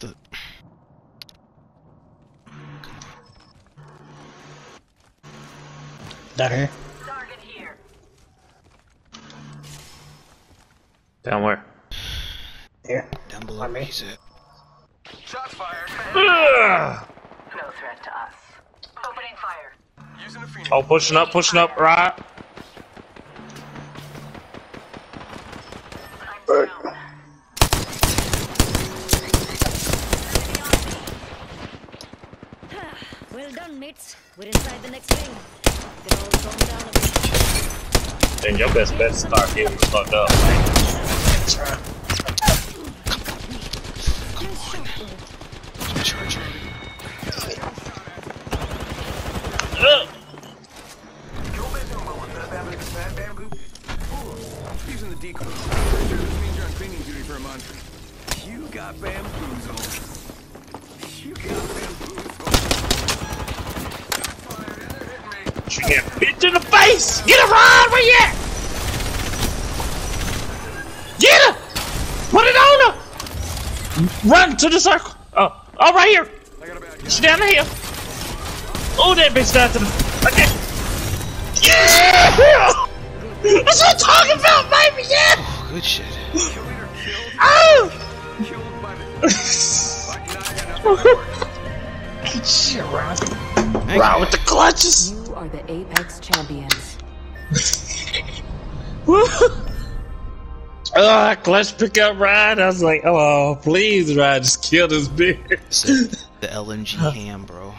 the. Down here. Down where? Here. Down below On me. he's at. Shots fired. Ugh! No threat to us. Opening fire. Using a phoenix. Oh, pushing up, pushing up, right. I'm down. Well done, mates. We're inside the next ring. Get all calm down a bit. Then your best bet is start getting fucked up. Charger. Ugh! Kill this and roll it. That bamboo- that bamboo. Ooh, Using the decoy. Sure, this means you're on cleaning duty for a month. You got bamboozled. You got bamboozled. Shots fired and they're Shoot that bitch in the face! Get a Rod! Where you at? Get her! Put it on her! Run to the circle! Oh, oh, right here! I got a bad guy. She's down the hill. Oh, that bitch down to the. Okay. Yeah! That's what I'm talking about, baby! Yeah! Oh, good shit. Kill leader killed. Oh! Killed by the. Like, now I got nothing for it. Good shit, Rod you. with the clutches. You are the Apex champions. Oh, clutch pickup ride. I was like, oh, please, Rod, just kill this bitch. The, the LMG ham, bro.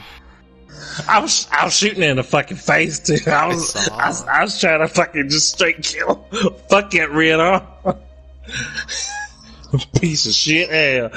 I was, I was shooting in the fucking face too. I was, I was, I was trying to fucking just straight kill. Fuck that red arm. Piece of shit. Yeah.